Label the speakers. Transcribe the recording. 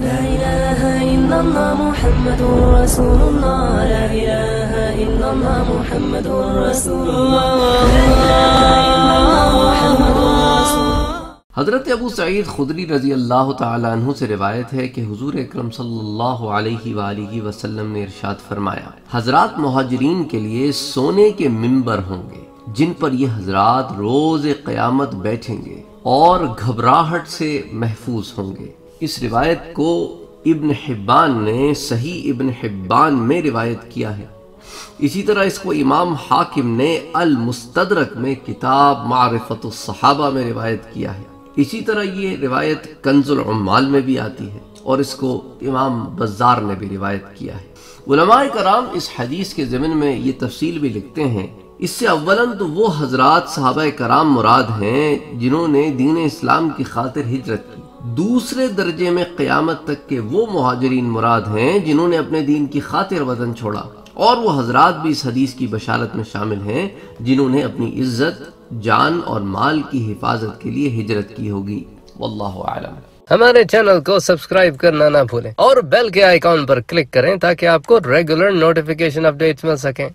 Speaker 1: لا إله إلا الله محمد رسول الله. لا إله إلا الله محمد رسول الله. لا إله إلا الله محمد رسول
Speaker 2: حضرت ابو سعید خدری رضی اللہ تعالیٰ عنہ سے روایت ہے کہ حضور اکرم صلی اللہ علیہ وآلہ وسلم نے ارشاد فرمایا، حضرات مہاجرین کے لیے سونے کے ممبر ہوں گے، جن پر یہ حضرات روز قیامت بیٹھیں گے اور گھبراہٹ سے محفوظ ہوں گے۔ اس روایت کو ابن حبان نے صحیح ابن حبان میں روایت کیا ہے۔ اسی طرح اس کو امام حاکم نے المستدرک میں کتاب معرفت الصحابہ میں روایت کیا ہے۔ اسی طرح یہ روایت کنز العمال میں بھی آتی ہے اور اس کو امام بزار نے بھی روایت کیا ہے۔ علماء کرام اس حدیث کے ضمن میں یہ تفصیل بھی لکھتے ہیں۔ اس سے اولاً تو وہ حضرات صحابہ کرام مراد ہیں جنہوں نے دین اسلام کی خاطر ہجرت کی۔ دوسرے درجے میں قیامت تک کے وہ مہاجرین مراد ہیں جنہوں نے اپنے دین کی خاطر وطن چھوڑا اور وہ حضرات بھی اس حدیث کی بشارت میں شامل ہیں جنہوں نے اپنی عزت، جان اور مال کی حفاظت کے لیے ہجرت کی ہوگی۔ واللہ عالم
Speaker 3: ہمارے چینل کو سبسکرائب کرنا نہ بھولیں اور بیل کے آئیکن پر کلک کریں تاکہ آپ کو ریگولر نوٹیفیکیشن اپڈیٹس مل سکیں۔